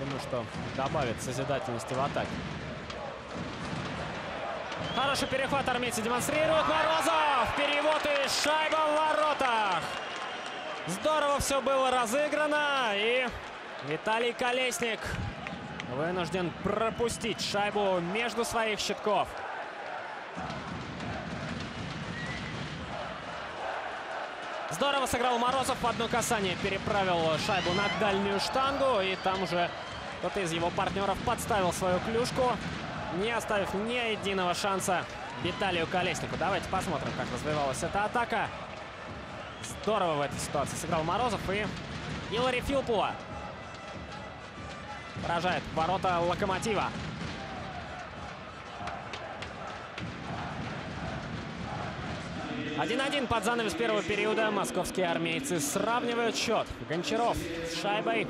Думаю, что добавит созидательности в атаке. Хороший перехват армейцы демонстрируют. Морозов! Перевод и шайба в воротах. Здорово все было разыграно. И Виталий Колесник вынужден пропустить шайбу между своих щитков. Здорово сыграл Морозов. В одно касание переправил шайбу на дальнюю штангу. И там уже кто-то из его партнеров подставил свою клюшку, не оставив ни единого шанса Виталию Колеснику. Давайте посмотрим, как развивалась эта атака. Здорово в этой ситуации сыграл Морозов и Илари Филпова поражает ворота Локомотива. 1-1 под занавес первого периода. Московские армейцы сравнивают счет. Гончаров с шайбой